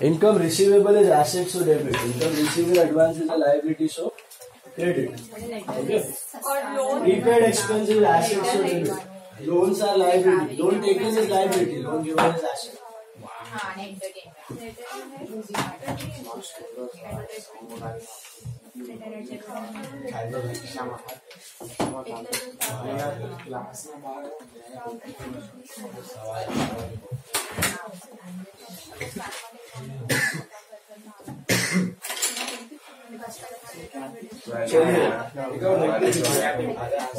Income receivable is asset, so debit. Income receivable advance is a liability, so credit. Okay. Prepaid expense is asset, so debit. Loans are liability. Loan taken is liability. Loan given is asset. Saya ingin mengajukan.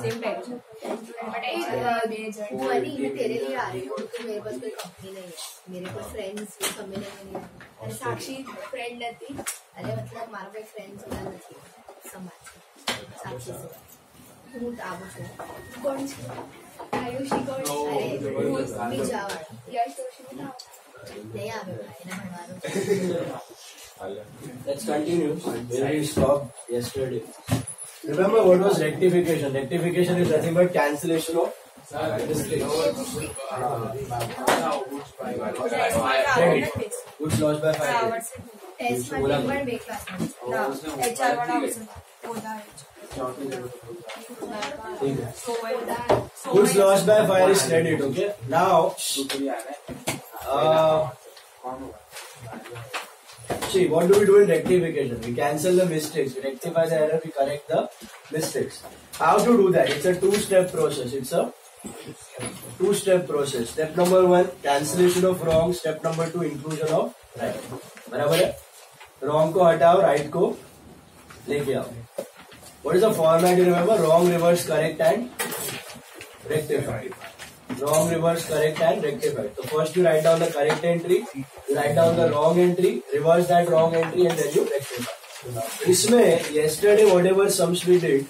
Same type money मैं तेरे लिए आ रही हूँ तो मेरे पास कोई company नहीं है मेरे पास फ्रेंड्स कोई कमी नहीं है अरे साक्षी फ्रेंड હતી અરે મતલબ મારા કોઈ ફ્રેન્ડ હોતા નથી સમાજ સાક્ષી સિવાય હું આવું છું કોણ છે આયુષી કોણ અરે બીજા વાળા યશ જોશી નહીં આવે એને ભણવાનું Let's continue where we stopped yesterday. Remember what was rectification? Rectification is nothing but cancellation of Goods lost by fire is credit. Okay. Now, uh, see what do we do in rectification? We cancel the mistakes. We rectify the error. We correct the mistakes. How to do that? It's a two-step process. It's a two-step process. Step number one, cancellation of wrong. Step number two, inclusion of right. बराबर है wrong को हटाओ right को लेके आओ what is the format you remember wrong reverse correct and rectify wrong reverse correct and rectify so first you write down the correct entry you write down the wrong entry reverse that wrong entry and then you rectify इसमें yesterday whatever sums we did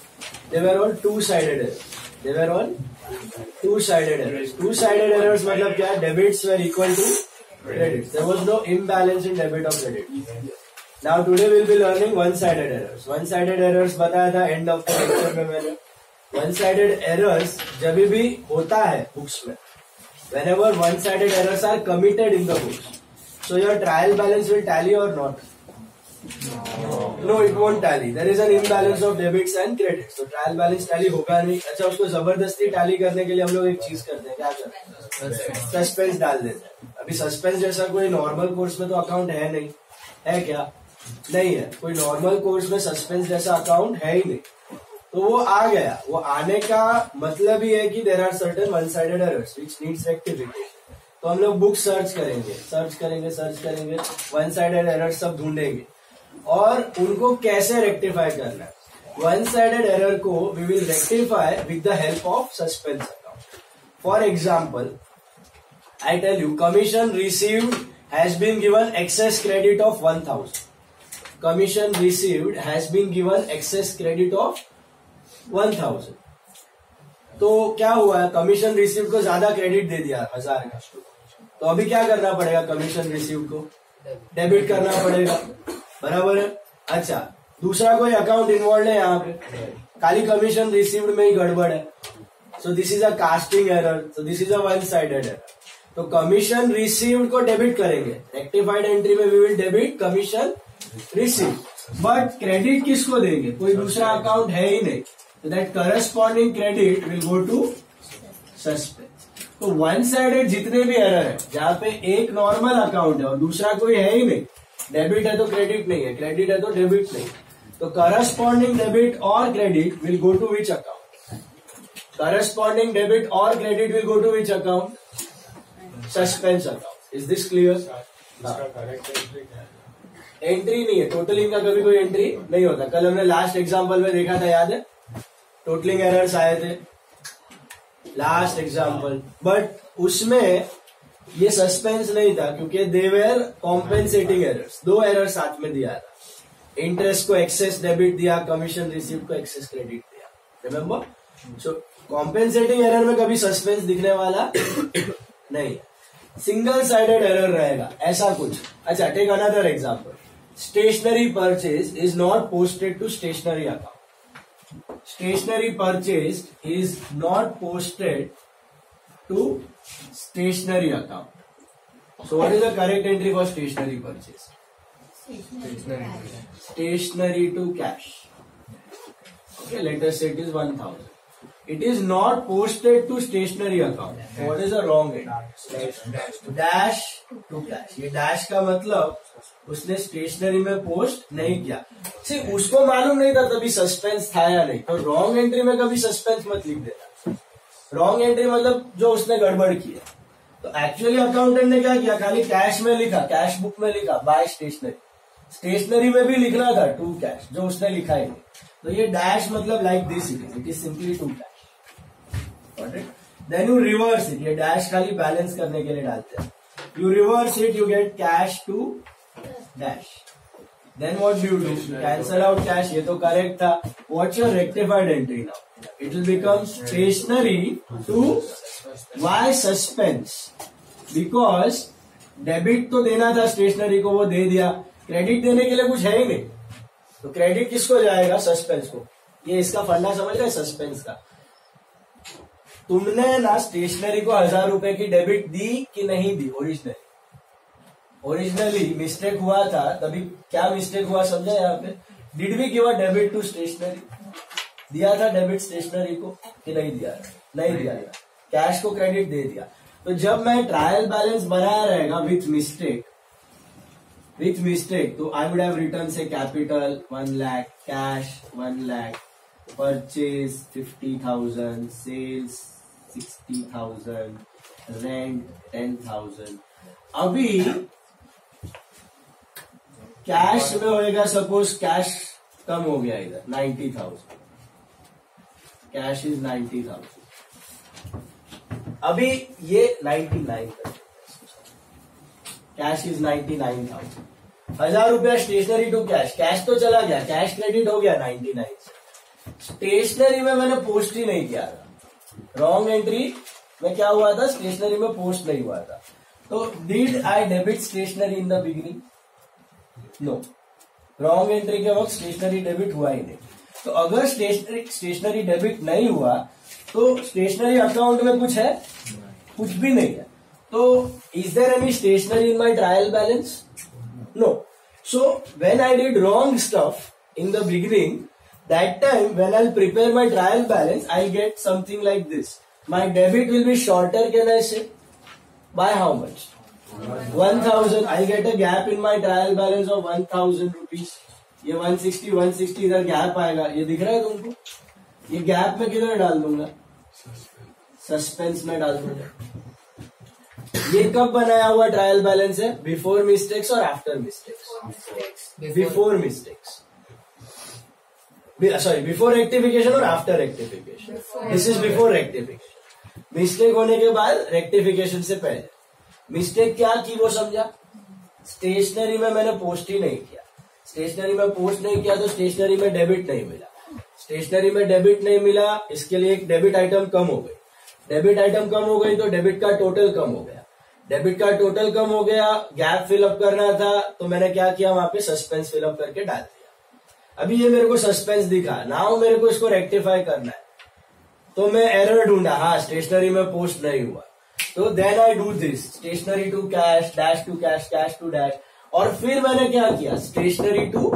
they were all two sided errors they were all two sided errors two sided errors मतलब क्या debits were equal to credits there was no imbalance in debit or credit now today we'll be learning one sided errors one sided errors बताया था end of the lecture में मैंने one sided errors जब भी होता है books में whenever one sided errors are committed in the books so your trial balance will tally or not no it won't tally there is an imbalance of debits and credit तो trial balance tally होगा नहीं। अच्छा उसको ज़बरदस्ती tally करने के लिए हम लोग एक चीज़ करते हैं। क्या करते सस्पेंस डाल देते हैं। अभी सस्पेंस जैसा कोई नॉर्मल कोर्स में तो अकाउंट है नहीं। है क्या? नहीं है। कोई नॉर्मल कोर्स में सस्पेंस जैसा अकाउंट है ही नहीं। तो वो आ गया। वो आने का मतलब ही है कि there are certain one sided errors which needs rectification तो हम लोग बुक सर्च करेंगे। सर्च करेंगे सर्च करेंगे। वन साइडेड एरर्स सब ढूंढेंगे। और उनको कैसे रेक्टिफाई करना है? वन साइडेड एरर को we will rectify with the help of suspense account for example I tell you commission you, has received given excess credit of one of 1000. Commission received has given excess credit credit of 1000. तो क्या हुआ है? Commission receive को ज़्यादा credit दे दिया हज़ार का। तो अभी क्या करना पड़ेगा कमीशन रिसीव को? डेबिट करना पड़ेगा। बराबर है? अच्छा दूसरा कोई अकाउंट इन्वॉल्व है यहाँ पे? खाली कमीशन रिसीव्ड में ही गड़बड़ है। So this is a casting error so this is a one sided error तो कमीशन रिसीव्ड को डेबिट करेंगे। रेक्टिफाइड एंट्री में we will debit commission receive but credit किसको देंगे? कोई दूसरा अकाउंट है ही नहीं। तो that corresponding credit will go to suspense तो वन साइडेड जितने भी एरर है जहाँ पे एक नॉर्मल अकाउंट है और दूसरा कोई है ही नहीं डेबिट है तो क्रेडिट नहीं है क्रेडिट है तो डेबिट नहीं तो करस्पॉन्डिंग डेबिट और credit will go to which account corresponding debit और credit will go to which account suspense account is this clear entry नहीं है टोटल इनका कभी कोई एंट्री नहीं होता। कल हमने लास्ट एग्जांपल में देखा था याद है? टोटलिंग एरर्स आए थे लास्ट एग्जांपल बट उसमें ये सस्पेंस नहीं था, क्योंकि देवेर कॉम्पेंसेटिंग एरर्स दो एरर साथ में दिया था। इंटरेस्ट को एक्सेस डेबिट दिया कमीशन रिसीव को एक्सेस क्रेडिट दिया। रिमेम्बर सो कॉम्पेंसेटिंग एरर में कभी सस्पेंस दिखने वाला नहीं सिंगल साइडेड एरर रहेगा, ऐसा कुछ। अच्छा take another example stationery purchase is not posted to stationery account stationery purchased is not posted to stationery account. So what is the correct entry for stationery purchase? Stationary stationery to cash. Okay, let us say it is 1000. It is not posted to stationery account. What is the wrong end dash to cash ये dash का मतलब उसने stationery में post नहीं किया। सी उसको मालूम नहीं था तभी सस्पेंस था या नहीं। तो रॉन्ग एंट्री में कभी सस्पेंस मत लिख देना। रॉन्ग एंट्री मतलब जो उसने गड़बड़ की है। तो एक्चुअली अकाउंटेंट ने क्या किया? खाली कैश में लिखा कैश बुक में लिखा बाय स्टेशनरी स्टेशनरी में भी लिखना था टू कैश जो उसने लिखा ही नहीं। तो ये डैश मतलब like this it is it is simply to dash then you reverse it ये डैश खाली बैलेंस करने के लिए डालते हैं. You reverse it you get cash to dash then what do do cancel out cash ये तो करेक्ट था. What your rectified entry now it will become stationery to why suspense because debit तो देना था स्टेशनरी को वो दे दिया. Credit देने के लिए कुछ है ही नहीं. तो क्रेडिट किसको जाएगा? सस्पेंस को। ये इसका फंडा समझ रहे सस्पेंस का। तुमने ना स्टेशनरी को हज़ार रुपए की डेबिट दी कि नहीं दी? ओरिजिनली ओरिजिनली मिस्टेक हुआ था, तभी क्या मिस्टेक हुआ समझा यहाँ पे? Did we give a debit to stationery दिया था डेबिट स्टेशनरी को कि नहीं दिया? नहीं दिया कैश को क्रेडिट दे दिया। तो जब मैं ट्रायल बैलेंस बनाया रहेगा विथ मिस्टेक तो I would have return say capital one lakh cash one lakh purchase fifty thousand sales sixty thousand rent ten thousand अभी कैश में होएगा सपोज़ कैश कम हो गया इधर ninety thousand cash is ninety thousand अभी ये ninety nine cash is ninety nine thousand हज़ार रुपया स्टेशनरी टू कैश कैश तो चला गया. कैश क्रेडिट हो गया नाइन्टी नाइन से। स्टेशनरी में मैंने पोस्ट ही नहीं किया था। रॉन्ग एंट्री में क्या हुआ था? स्टेशनरी में पोस्ट नहीं हुआ था। तो did I debit stationery in the beginning no wrong entry के वक्त स्टेशनरी डेबिट हुआ ही नहीं। तो अगर स्टेशनरी स्टेशनरी डेबिट नहीं हुआ तो स्टेशनरी अकाउंट में कुछ है? कुछ भी नहीं है। तो is there any stationery in my trial balance no so when I did wrong stuff in the beginning that time when I prepare my trial balance I get something like this my debit will be shorter can I say by how much one thousand I get a gap in my trial balance of one thousand rupees ये one sixty one sixty इधर gap आएगा। ये दिख रहा है तुमको? ये gap में किधर डाल दूँगा? सस्पेंस में डाल दूँगा। ये कब बनाया हुआ ट्रायल बैलेंस है? बिफोर मिस्टेक्स और after mistakes before mistakes sorry before rectification और after rectification this is before rectification mistake होने के बाद रेक्टिफिकेशन से पहले. मिस्टेक क्या की वो समझा? स्टेशनरी में मैंने पोस्ट ही नहीं किया. स्टेशनरी में पोस्ट नहीं किया तो स्टेशनरी में डेबिट नहीं मिला. स्टेशनरी में डेबिट नहीं मिला इसके लिए एक डेबिट आइटम कम हो गई. डेबिट आइटम कम हो गई तो डेबिट का टोटल कम हो गया. डेबिट का टोटल कम हो गया, गैप फिलअप करना था तो मैंने क्या किया, वहाँ पे सस्पेंस फिलअप करके डाल दिया। अभी ये मेरे को सस्पेंस दिखा नाउ मेरे को इसको रेक्टिफाई करना है। तो मैं एरर ढूंढा हाँ स्टेशनरी में पोस्ट नहीं हुआ। तो then I do this stationery to cash dash to cash cash to dash और फिर मैंने क्या किया स्टेशनरी टू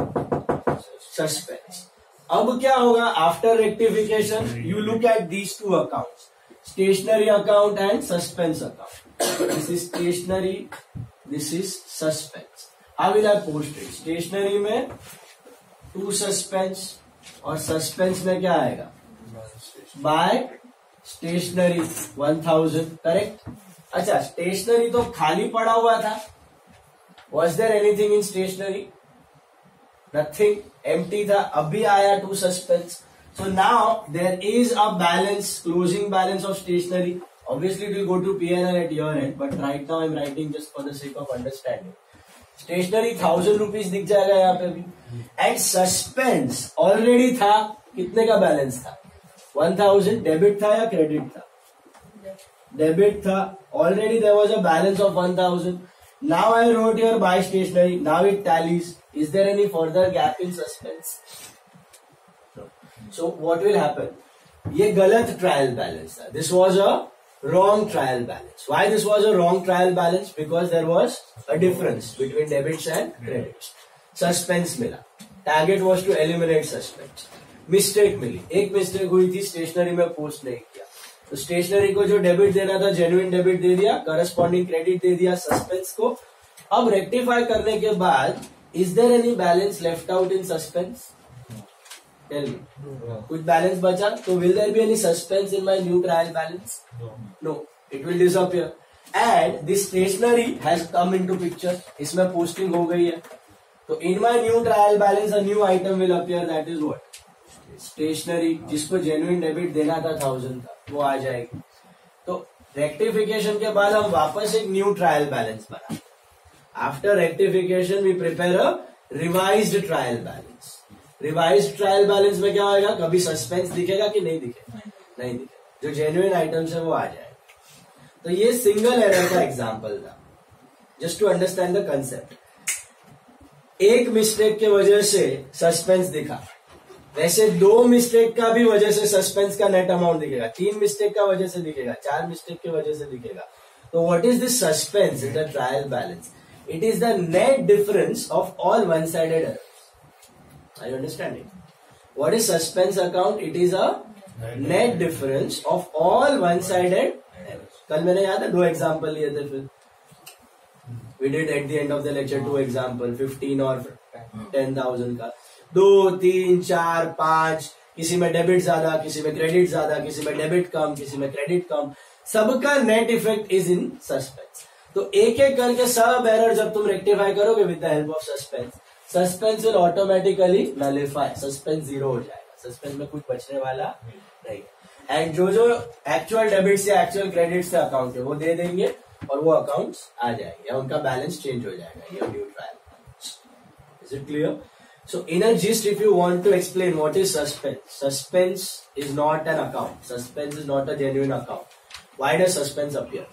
सस्पेंस अब क्या होगा after rectification you look at these two account stationery account and suspense account this is stationery this is suspense will I post it stationery में to suspense और सस्पेंस में क्या आएगा? By stationery one thousand correct अच्छा stationery तो खाली पड़ा हुआ था। Was there anything in stationery nothing empty था। अभी आया to suspense so now there is a balance, closing balance of stationery obviously, it will go to pnl at your end, but right now i'm writing just for the sake of understanding. Stationery thousand rupees दिख जाएगा यहाँ पे भी। And suspense already था। कितने का balance था? One thousand debit था या क्रेडिट था? डेबिट था। Already there was a balance of one thousand now I wrote your by stationery now it tallies is there any further gap in suspense so what will happen ये गलत trial balance था। This was a wrong trial balance. Why this was a wrong trial balance? Because there was a difference between debits and credits. Suspense मिला. Target was to eliminate suspense. Mistake मिली एक mistake हुई थी stationery में post नहीं किया तो stationery को जो डेबिट देना था जेन्युइन डेबिट दे दिया करस्पॉन्डिंग क्रेडिट दे दिया सस्पेंस को अब रेक्टिफाई करने के बाद is there any balance left out in suspense tell me कुछ बैलेंस बचा तो will there be any suspense in my new trial balance no it will disappear and this stationery has come into picture इसमें posting हो गई है तो in my new trial balance a new item will appear that is what stationery जिसको genuine debit देना था thousand का वो आ जाएगी तो रेक्टिफिकेशन के बाद हम वापस एक न्यू ट्रायल बैलेंस बना after rectification we prepare a revised trial balance revise trial balance में क्या होगा कभी सस्पेंस दिखेगा कि नहीं दिखेगा? नहीं। दिखेगा। जो जेन्युइन आइटम्स है वो आ जाएगा। तो ये सिंगल एरर का एग्ज़ाम्पल था। Just to understand the concept एक मिस्टेक के वजह से सस्पेंस दिखा। वैसे दो मिस्टेक का भी वजह से सस्पेंस का नेट अमाउंट दिखेगा। तीन मिस्टेक का वजह से दिखेगा। चार मिस्टेक की वजह से दिखेगा। तो what is this suspense in the trial balance it is the net difference of all one sided error Are you understanding? What is suspense account? It is a net difference. of all one-sided errors. कल मैंने याद है दो example लिए थे फिर। We did at the end of the lecture two example 15 और 10,000 का। दो तीन चार पाँच किसी में डेबिट ज़्यादा किसी में क्रेडिट ज़्यादा किसी में डेबिट कम किसी में क्रेडिट कम। सबका net effect is in suspense तो एक एक करके सब एरर जब तुम रेक्टिफाई करोगे with the help of suspense suspense will automatically nullify suspense zero हो जाएगा। सस्पेंस में कुछ बचने वाला नहीं एंड जो जो एक्चुअल डेबिट या एक्चुअल क्रेडिट से अकाउंट है वो दे देंगे और वो अकाउंट्स आ जाएँगे। या उनका बैलेंस चेंज हो जाएगा। ये new trial is it clear so in a gist if you want to explain what is suspense suspense is not an account suspense is not a genuine account why does suspense appear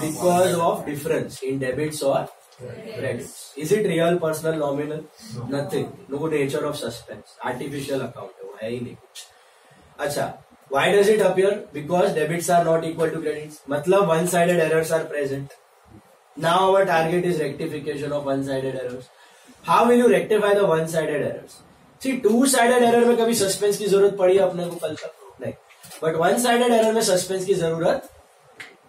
because of difference in debits और credits. Is it real, personal, nominal? No. Nothing. No nature of suspense. Artificial account है वो है ही नहीं कुछ अच्छा why does it appear because debits are not equal to credits मतलब one sided errors are present now our target is rectification of one sided errors how will you rectify the one sided errors see two sided error में कभी suspense की ज़रूरत पड़ी अपने को कल तक नहीं but one sided error में suspense की ज़रूरत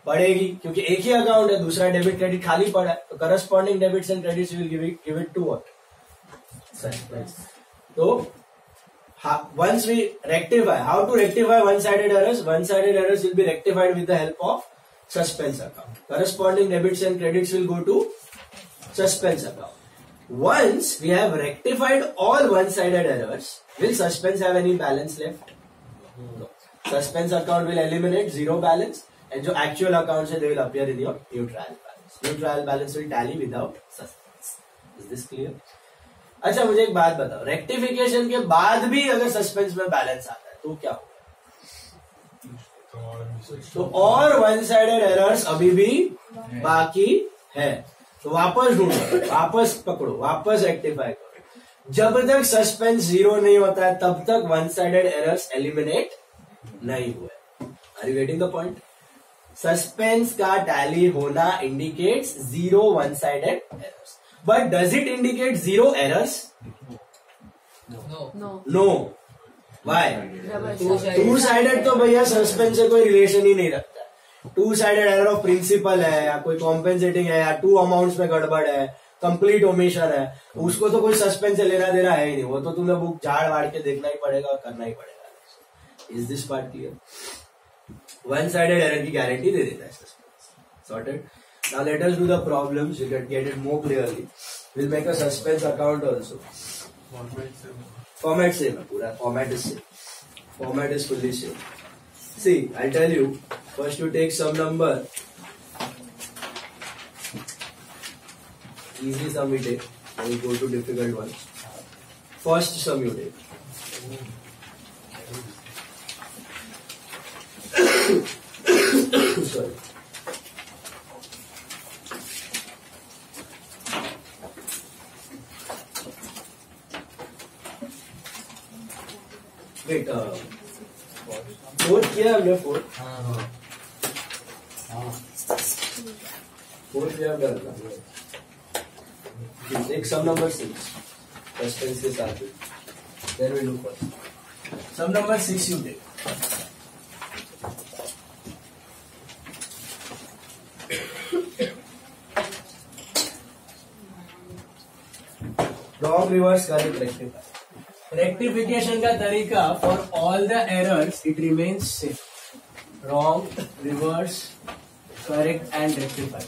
बढ़ेगी, क्योंकि एक ही अकाउंट है, दूसरा डेबिट क्रेडिट खाली पड़ा है तो corresponding debits and credits will give give it to what तो once we rectify how to rectify one sided errors one sided errors will be rectified with the help of suspense account corresponding debits and credit will go to suspense account once we have rectified all one sided errors will suspense have any balance left suspense account will eliminate zero balance and जो actual accounts है they will appear in your new trial balance. New trial balance will tally without suspense. Is this clear? अच्छा मुझे एक बात बताओ। Rectification के बाद भी अगर सस्पेंस में बैलेंस आता है तो क्या होगा? तो और वन साइडेड एरर्स अभी भी बाकी है। तो वापस ढूंढो वापस पकड़ो वापस रेक्टिफाई करो। जब तक सस्पेंस ज़ीरो नहीं होता है तब तक वन साइडेड एरर्स एलिमिनेट नहीं हुए। Are you getting the point suspense का टैली होना indicates zero one sided errors but does it indicate zero errors no why two sided तो भैया सस्पेंस से कोई रिलेशन ही नहीं रखता. Two sided error of principle है या कोई कॉम्पेंसेटिंग है या टू अमाउंट्स में गड़बड़ है कंप्लीट ओमिशन है उसको तो कोई सस्पेंस से लेना देना है ही नहीं. वो तो तुम्हें बुक झाड़ वाड़ के देखना ही पड़ेगा और करना ही पड़ेगा. Is this part clear one sided error की गारंटी दे देता है sorted now let us do the problems you can get it more clearly will make a suspense account also format same है पूरा format is same format is fully same see I tell you first you take some number easy sum we take. Then we go to difficult one. First sum you take. Sorry. Wait, uh, fourth किया हमने fourth. Fourth we have done. ना? Take sum number six. Suspense के साथ. Then we do first. Sum number six you take. Reverse का भी rectify rectification का तरीका for all the errors it remains same wrong reverse correct and rectify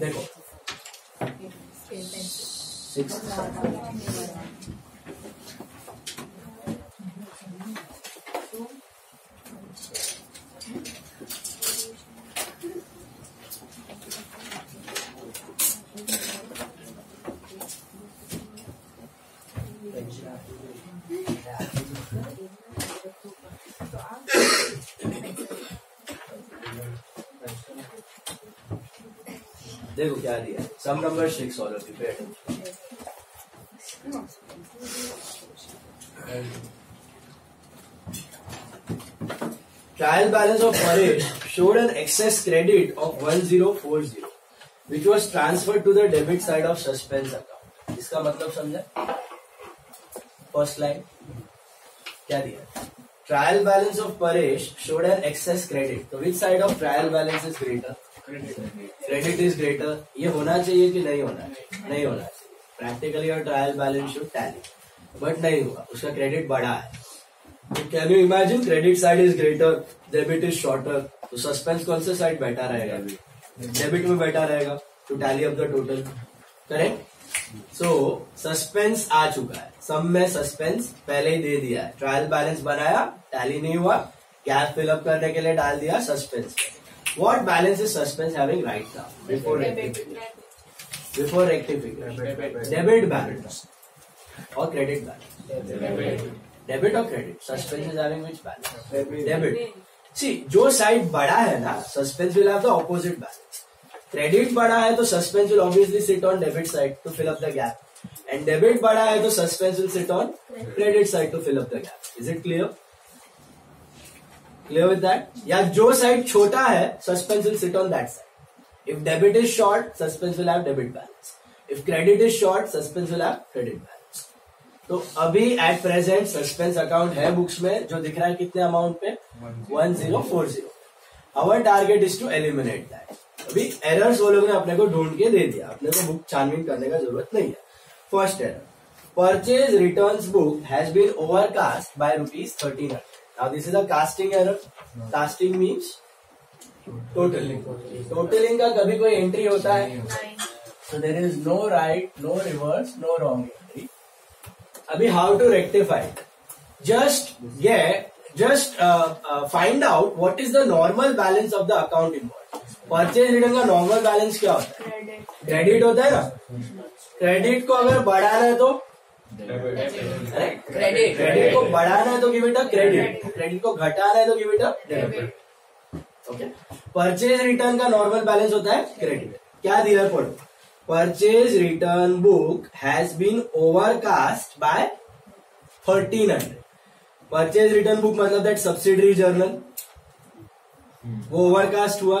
देखो। Six देखो क्या दिया some number six all of prepare trial balance of Paresh showed an excess credit of one zero four zero which was transfer to the debit side of suspense account इसका मतलब समझे? First line क्या दिया trial balance of Paresh showed an excess credit तो which side of trial balance is greater credit credit is greater ये होना चाहिए कि नहीं होना चाहिए? नहीं होना चाहिए। प्रैक्टिकली और trial balance should tally but नहीं हुआ। उसका क्रेडिट बढ़ा है। Can you imagine credit side is greater debit is shorter तो सस्पेंस कौन सा साइड बैठा रहेगा अभी? डेबिट में बैठा रहेगा to tally of the total correct so suspense आ चुका है। सब में सस्पेंस पहले ही दे दिया है। ट्रायल बैलेंस बनाया टैली नहीं हुआ। गैप फिलअप करने के लिए डाल दिया suspense what balance is suspense having right now before before rectification debit balance और क्रेडिट बैलेंस डेबिट और credit suspense is having which balance debit see जो साइड बड़ा है ना suspense will have the opposite balance credit बड़ा है तो suspense will obviously sit on debit side to fill up the gap and debit बड़ा है तो suspense will sit on credit side to fill up the gap is it clear clear with that या जो side छोटा है suspense will sit on that side if debit is short suspense will have debit balance if credit is short suspense will have credit balance तो अभी at present suspense account है books में, जो दिख रहा है कितने अमाउंट पे? One zero four zero our target is to eliminate that अभी एरर्स वो लोग ने अपने को ढूंढ के दे दिया। अपने को बुक छानबीन करने का ज़रूरत नहीं है। First error purchase return book has been overcast by rupees thirteen hundred now this is a casting error casting means totalling totalling का कभी कोई एंट्री होता है So there is no right, no reverse, no wrong entry. अभी how to rectify it? Just get, just uh, uh, find out what is the normal balance of the account involved. Purchase return का normal balance क्या होता है? Credit होता है ना credit को अगर बढ़ाना है तो क्रेडिट क्रेडिट को बढ़ाना है तो give it a credit credit को घटाना है तो give it a debit okay purchase return का नॉर्मल बैलेंस होता है क्रेडिट क्या दिया पढ़ो purchase return book has been overcast by thirteen hundred purchase return book मतलब दैट सब्सिडरी जर्नल वो ओवरकास्ट हुआ.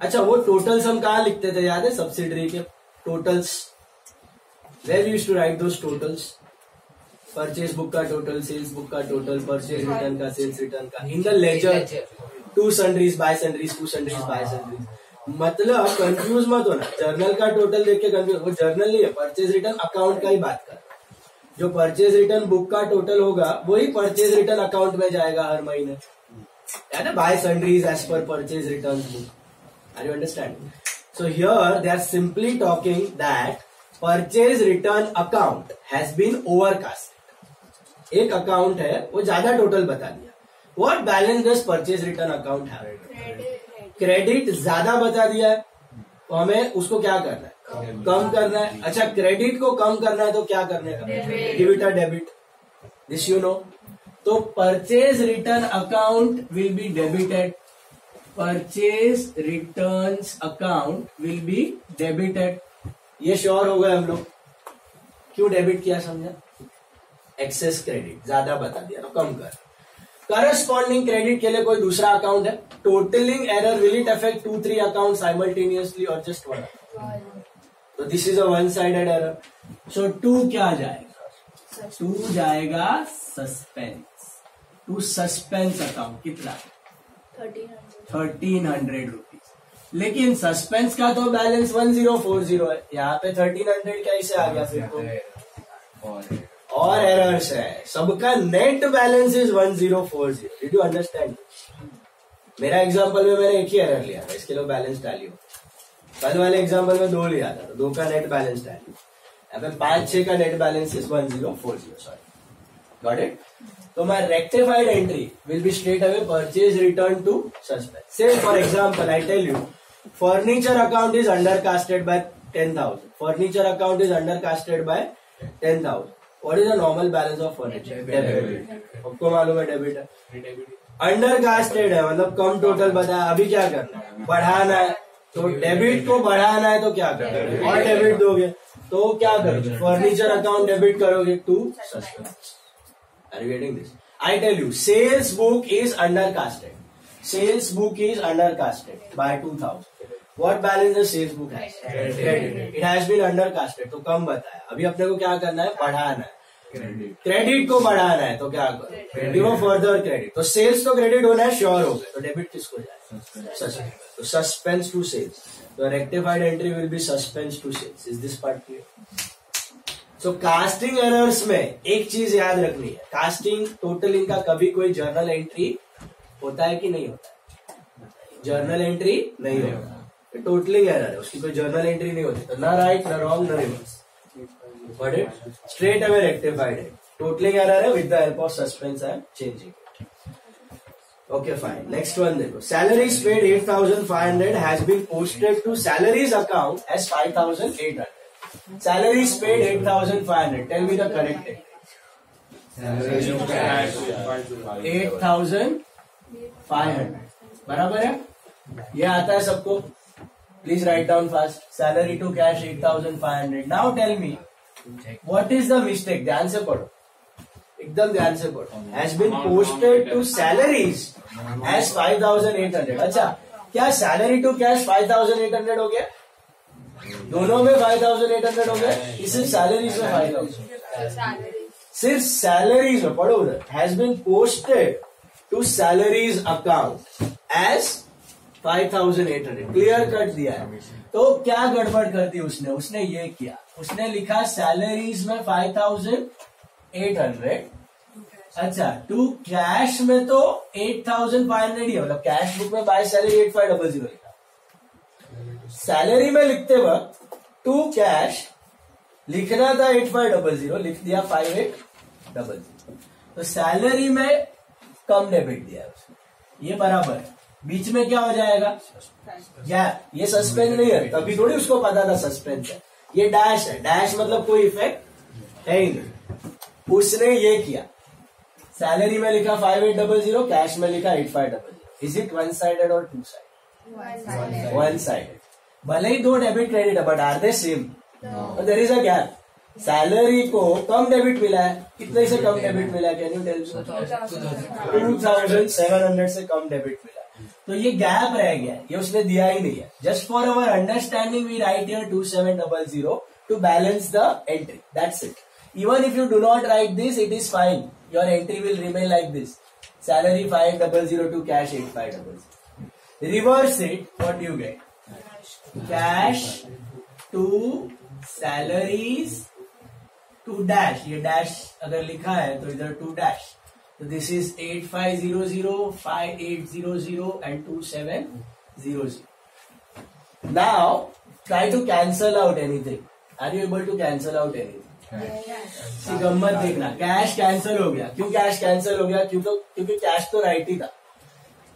अच्छा वो टोटल्स हम कहा लिखते थे? याद है? सब्सिडरी के totals were use to write those totals purchase book का टोटल सेल्स बुक का टोटल परचेज रिटर्न का सेल्स रिटर्न का. In the ledger to sundries by sundries to sundries by sundries मतलब कंफ्यूज मत होना। जर्नल का total देख के कंफ्यूज वो जर्नल नहीं है परचेज रिटर्न अकाउंट का ही बात कर। जो परचेज रिटर्न बुक का टोटल होगा, वही परचेज रिटर्न अकाउंट में जाएगा हर महीने। है ना? बाय सन्ड्रीज एज पर purchase return book are you understand so here they are simply talking that purchase return account has been overcast एक अकाउंट है वो ज़्यादा टोटल बता दिया। What balance does purchase return account है क्रेडिट ज़्यादा बता दिया है। तो हमें उसको क्या करना है? कम करना है। अच्छा क्रेडिट को कम करना है तो क्या करने का डेबिट और डेबिट दिस यू नो तो purchase return account will be debited purchase return account will be debited ये श्योर हो गए हम लोग। क्यों डेबिट किया समझा? एक्सेस क्रेडिट ज़्यादा बता दिया तो कम कर। करस्पॉन्डिंग क्रेडिट के लिए कोई दूसरा अकाउंट है? Totalling error will it affect two three account simultaneously और जस्ट वन तो this is a one sided error so to क्या जाएगा? टू जाएगा सस्पेंस टू सस्पेंस अकाउंट कितना? थर्टीन हंड्रेड रुपीज़ लेकिन सस्पेंस का तो balance one zero four zero है। यहाँ पे थर्टीन हंड्रेड कैसे आ गया फिर तो। और एरर्स है। सबका net balance is one zero four zero did you understand मेरा एग्जांपल में मैंने एक ही एरर लिया था, इसके लिए बैलेंस डालियो कल वाले एग्जांपल में दो लिया था तो दो का नेट बैलेंस डालियो यहाँ पे पाँच, छह का net balance is one zero four zero sorry got it तो my rectified entry will be straight away purchase return to suspense same for example I tell you furniture account is under casted by ten thousand furniture account is under casted by ten is the normal balance of furniture debit आपको मालूम है debit है under casted है मतलब कम total बताया अभी क्या करना है? बढ़ाना है। तो डेबिट को बढ़ाना है तो क्या करोगे और डेबिट दोगे तो क्या करोगे? फर्नीचर अकाउंट डेबिट करोगे to suspense Are you getting this? I tell you, sales book is undercasted. Sales book is undercasted by 2000. What balance the sales book has? Credit. It has been undercasted. तो कम बताया अभी अपने को क्या करना है? बढ़ाना है। क्रेडिट को बढ़ाना है तो क्या करो? गिव फर्दर क्रेडिट तो सेल्स तो क्रेडिट होना है श्योर हो गए। तो डेबिट किसको जाए? तो सस्पेंस टू सेल्स तो rectified entry will be suspense to sales is this part clear so casting errors में एक चीज़ याद रखनी है। कास्टिंग टोटल इनका कभी कोई जर्नल एंट्री होता है कि नहीं होता जर्नल एंट्री नहीं होता। टोटलिंग एरर है उसकी कोई जर्नल एंट्री नहीं होती। तो ना राइट ना रॉन्ग ना reverse but it straight away rectified है टोटलिंग एरर है with the help of suspense I am changing okay fine next one देखो। Salaries paid eight thousand five hundred has been posted to salaries account as five thousand eight hundred Salaries paid 8,500. Tell me the correct date. 8,500. बराबर है? ये आता है सबको। Please write down fast salary to cash 8,500. Now tell me what is the mistake ध्यान से पढ़ो। एकदम ध्यान से पढ़ो। Has been posted to salaries as 5,800. अच्छा क्या सैलरी टू कैश 5,800 हो गया? दोनों में फाइव थाउज़ेंड एट हंड्रेड हो गए सिर्फ़ सैलरीज में फाइव थाउज़ेंड सिर्फ़ सैलरीज में पढ़ो उधर। Has been posted to salaries account as five thousand eight hundred clear cut दिया है। तो क्या गड़बड़ कर दी उसने? उसने ये किया। उसने लिखा सैलरीज में फाइव थाउज़ेंड एट हंड्रेड अच्छा टू कैश में तो एट थाउज़ेंड फाइव हंड्रेड ही है। मतलब कैश बुक में by salary eight five double zero लिखा। सैलरी में लिखते वक्त टू कैश लिखना था एट फाइव डबल ज़ीरो लिख दिया फाइव एट डबल ज़ीरो तो सैलरी में कम डेबिट दिया है उसने। ये बराबर है। बीच में क्या हो जाएगा? गैप ये सस्पेंस नहीं है तभी थोड़ी उसको पता था सस्पेंस है। ये डैश है। डैश मतलब कोई इफ़ेक्ट है ही नहीं। उसने ये किया। सैलरी में लिखा five eight double zero cash में लिखा eight five double zero is it one sided और टू साइड वन साइडेड भले ही दो डेबिट क्रेडिट है but are they same there is a gap salary को कम डेबिट मिला है। कितने से कम डेबिट मिला है? Can you tell two thousand seven hundred से कम डेबिट मिला तो ये गैप रह गया ये उसने दिया ही नहीं है। Just for our understanding we write year two seven double zero to balance the entry that's it even if you do not write this, it is fine. Your entry will remain like this. Salary 500 cash 8500 reverse it. What reverse it what you get cash to dash ये dash अगर लिखा है तो इधर to dash. तो this is eight five zero zero five eight zero zero and two seven zero zero now try to cancel out anything are you able to cancel out anything गम्मत देखना। Cash cancel हो गया। क्यों cash cancel हो गया? क्योंकि क्योंकि cash तो राइट ही था।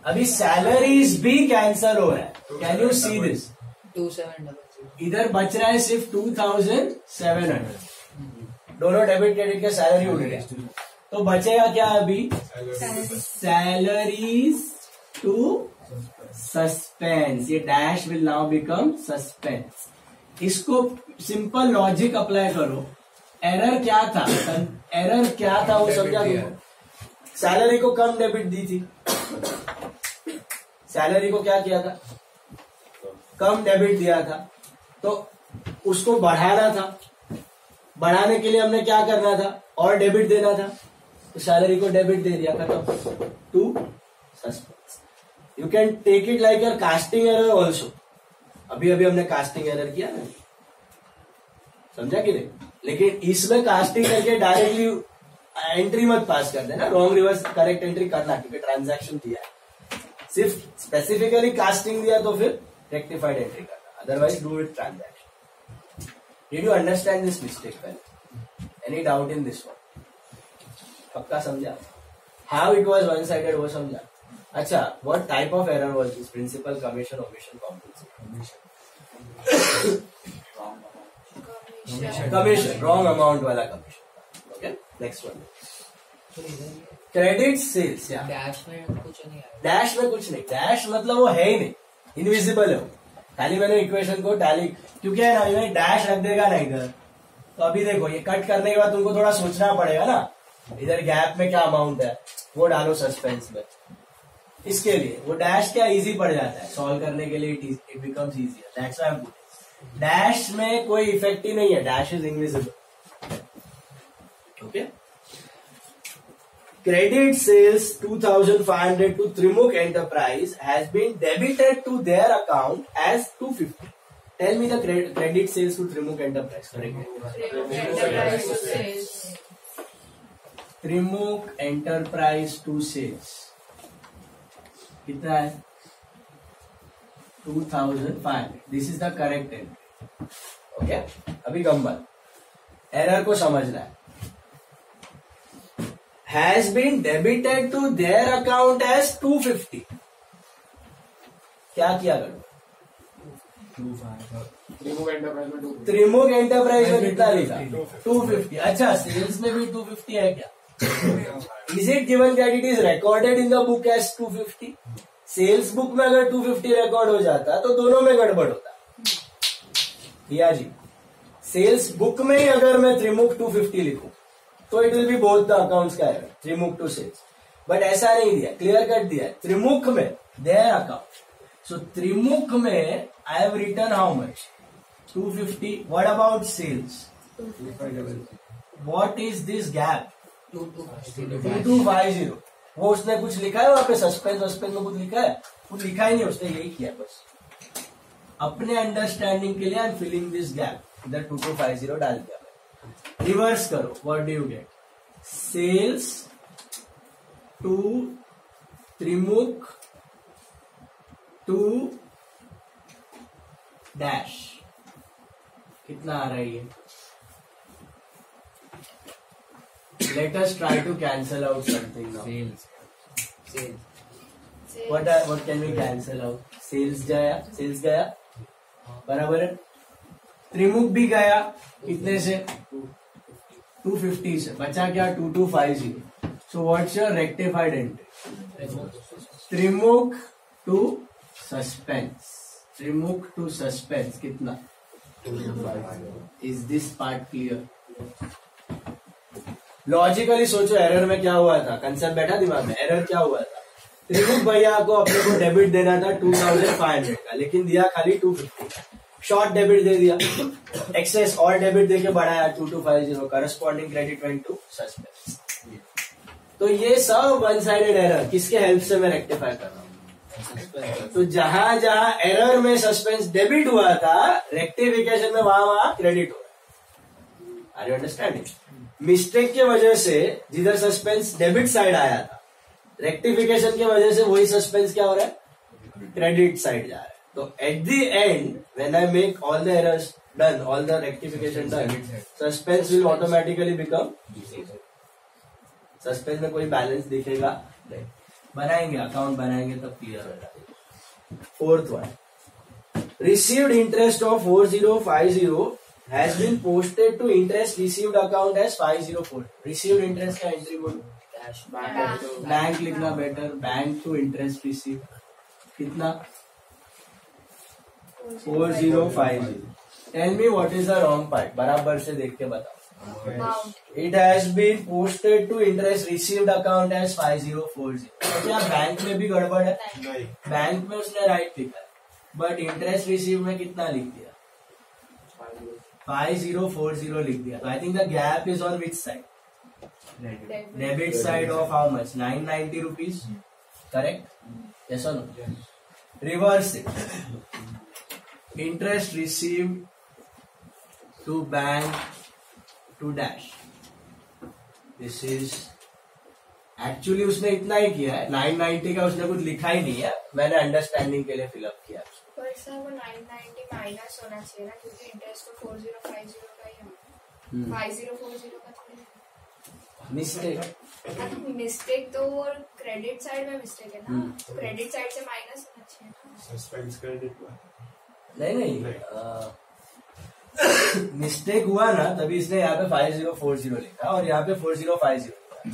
अभी सैलरीज भी कैंसिल हो रहा है। Can you see this two seven इधर बच रहा है सिर्फ़ टू थाउज़ेंड सेवन हंड्रेड दोनों डेबिट क्रेडिट के सैलरी उड़ गया। तो बचेगा क्या अभी? सैलरीज टू सस्पेंस ये dash will now become suspense इसको सिंपल लॉजिक अप्लाई करो। एरर क्या था? एरर क्या था वो समझा तुमको सैलरी को कम डेबिट दी थी। सैलरी को क्या किया था? कम डेबिट दिया था। तो उसको बढ़ाना था। बढ़ाने के लिए हमने क्या करना था? और डेबिट देना था। तो सैलरी को डेबिट दे दिया खत्म to suspense you can take it like your casting error also अभी अभी हमने कास्टिंग एरर किया ना। समझा कि नहीं? लेकिन इसमें कास्टिंग करके डायरेक्टली एंट्री मत पास कर देना। रॉन्ग रिवर्स करेक्ट एंट्री करना, क्योंकि ट्रांजैक्शन दिया है। सिर्फ़ स्पेसिफिकली कास्टिंग दिया तो फिर रेक्टिफाइड एंट्री करना। Otherwise do it transaction did you understand this mistake पहले any doubt in this one पक्का समझा? How it was one sided वो समझा? अच्छा what type of error was this principle commission omission compensation commission wrong amount वाला commission okay next one credit sales या dash में कुछ नहीं डैश में कुछ नहीं। डैश मतलब वो है ही नहीं। इनविजिबल है वो। खाली मैंने इक्वेशन को टैली क्योंकि है ना ये डैश रख देगा ना इधर तो अभी देखो, ये कट करने के बाद तुमको थोड़ा सोचना पड़ेगा ना, इधर गैप में क्या अमाउंट है, वो डालो सस्पेंस में। इसके लिए, वो डैश क्या इजी पड़ जाता है सॉल्व करने के लिए it becomes easy that's why dash में कोई इफ़ेक्ट ही नहीं है dash is invisible okay credit sales 2500 to Trimuk Enterprise has been debited to their account as 250. Tell me the credit, credit sales to Trimuk Enterprise. Correct. Trimuk Enterprise to sales. कितना है 2500. This is the correct entry. Okay? अभी गम्बल error को समझना है has been debited to their account as 250 क्या किया करो त्रिमुख enterprise में कितना लिखा? 250 अच्छा सेल्स में भी 250 है क्या? Is it given that it is recorded in the book as 250 sales book में अगर 250 रिकॉर्ड हो जाता तो दोनों में गड़बड़ होता। भैया जी सेल्स बुक में ही अगर मैं त्रिमुख 250 लिखूं तो it will be both the accounts का error Trimukh to sales but ऐसा नहीं दिया क्लियर कट दिया त्रिमुख में देयर अकाउंट सो त्रिमुख में I have return how much 250 what about sales what is this gap two two two two five zero वो उसने कुछ लिखा है, वहाँ पे सस्पेंस वस्पेंस में कुछ लिखा है? कुछ लिखा ही नहीं, उसने यही किया बस। अपने अंडरस्टैंडिंग के लिए I am filling this gap इधर टू टू फाइव ज़ीरो डाल दिया। रिवर्स करो what do you get sales to त्रिमुख to dash कितना आ रहा है ये? Let us try to cancel out something now sales sales what are, what can we cancel out? Sales गया sales गया? बराबर है? त्रिमुख भी गया कितने से? 250 से बचा क्या? 2250 so what's your rectified entry त्रिमुख to suspense त्रिमुख to suspense कितना? Is this part clear logically सोचो एरर में क्या हुआ था? कंसेप्ट बैठा दिमाग में। एरर क्या हुआ था? त्रिमुख भैया को अपने को डेबिट देना था टू थाउज़ेंड फाइव हंड्रेड का लेकिन दिया खाली टू फिफ्टी शॉर्ट डेबिट दे दिया। एक्सेस और डेबिट देके बढ़ाया two two five zero corresponding credit went to suspense तो ये सब वन साइडेड एरर किसके हेल्प से मैं रेक्टिफाई कर रहा हूँ? तो जहाँ जहाँ एरर में सस्पेंस डेबिट हुआ था रेक्टिफिकेशन में वहाँ वहाँ क्रेडिट हो रहा आर यू अंडरस्टैंडिंग मिस्टेक की वजह से जिधर सस्पेंस डेबिट साइड आया था रेक्टिफिकेशन की वजह से वही सस्पेंस क्या हो रहा है? क्रेडिट साइड जा रहा है। तो at the end when I make all the errors done all the rectification done suspense will automatically become suspense में कोई बैलेंस दिखेगा? नहीं। बनाएँगे अकाउंट बनाएँगे तब क्लियर होगा fourth one received interest of four zero five zero has been posted to interest received account as five zero four received interest का entry बोलो बैंक लिखना better bank to interest receive कितना? Four zero five zero. Tell me what is the wrong part बराबर से देख के बताओ। It has been posted to interest received account as five zero four zero क्या bank में भी गड़बड़ है? नहीं। बैंक में उसने राइट लिखा है। बट इंटरेस्ट रिसीव में कितना लिख दिया? फाइव ज़ीरो फोर ज़ीरो लिख दिया। तो I think the gap is on which side debit side of how much nine ninety rupees correct no? Reverse it. Interest received to bank to dash. This is actually उसने इतना ही किया है। 990 का उसने कुछ लिखा ही नहीं है। मैंने अंडरस्टैंडिंग के लिए फिलअप किया। वो माइनस होना चाहिए ना क्योंकि इंटरेस्ट तो 4050 का ही 5040 का थोड़ी मिस्टेक तो मिस्टेक तो वो क्रेडिट साइड में मिस्टेक है ना। हम्म। तो क्रेडिट साइड से माइनस होना चाहिए सस्पेंस क्रेडिट नहीं नहीं मिस्टेक हुआ ना तभी इसने यहाँ पे फाइव ज़ीरो फोर ज़ीरो लिखा और यहाँ पे फोर ज़ीरो फाइव ज़ीरो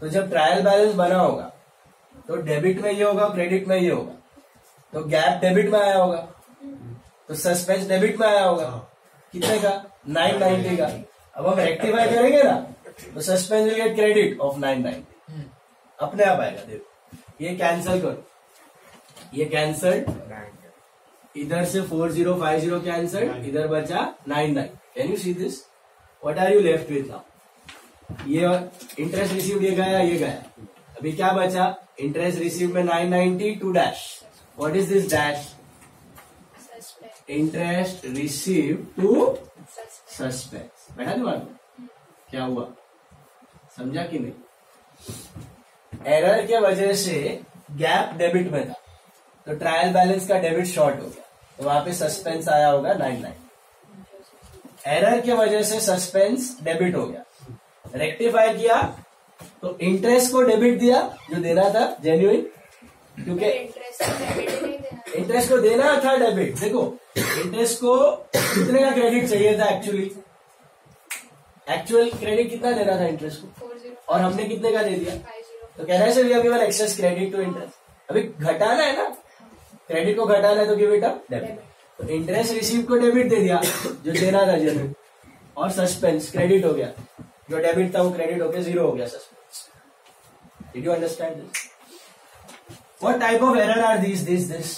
तो जब ट्रायल बैलेंस बना होगा तो डेबिट में ये होगा क्रेडिट में ये होगा। तो गैप डेबिट में आया होगा। तो सस्पेंस डेबिट में आया होगा। कितने का? नाइन नाइनटी का। अब हम रेक्टिफाई करेंगे ना तो suspense will get credit of nine ninety अपने आप आएगा देखो। ये कैंसिल करो। ये कैंसल इधर से four zero five zero cancel इधर बचा nine nine. Can you see this what are you left with now ये इंटरेस्ट रिसीव ये गया ये गया। अभी क्या बचा? इंटरेस्ट रिसीव में nine ninety to dash what is this dash interest receive to suspect suspense बैठा दिमाग में? क्या हुआ? समझा कि नहीं? एरर के वजह से गैप डेबिट में था। तो ट्रायल बैलेंस का डेबिट शॉर्ट हो गया। तो वहाँ पे सस्पेंस आया होगा नाइन नाइन एरर के वजह से सस्पेंस डेबिट हो गया। रेक्टिफाई किया तो इंटरेस्ट को डेबिट दिया जो देना था जेन्यून क्योंकि इंटरेस्ट को देना था। डेबिट देखो इंटरेस्ट को कितने का क्रेडिट चाहिए था एक्चुअली एक्चुअल क्रेडिट कितना देना था इंटरेस्ट को? और हमने कितने का दे दिया? तो कहना है sir we excess credit to interest अभी घटाना है ना? क्रेडिट को घटाना है तो गिव बेटा? अप डेबिट तो इंटरेस्ट रिसीव को डेबिट दे दिया जो देना था जेन्यून और सस्पेंस क्रेडिट हो गया। जो डेबिट था वो क्रेडिट हो गया ज़ीरो हो गया suspense did you understand this what type of error are this this this.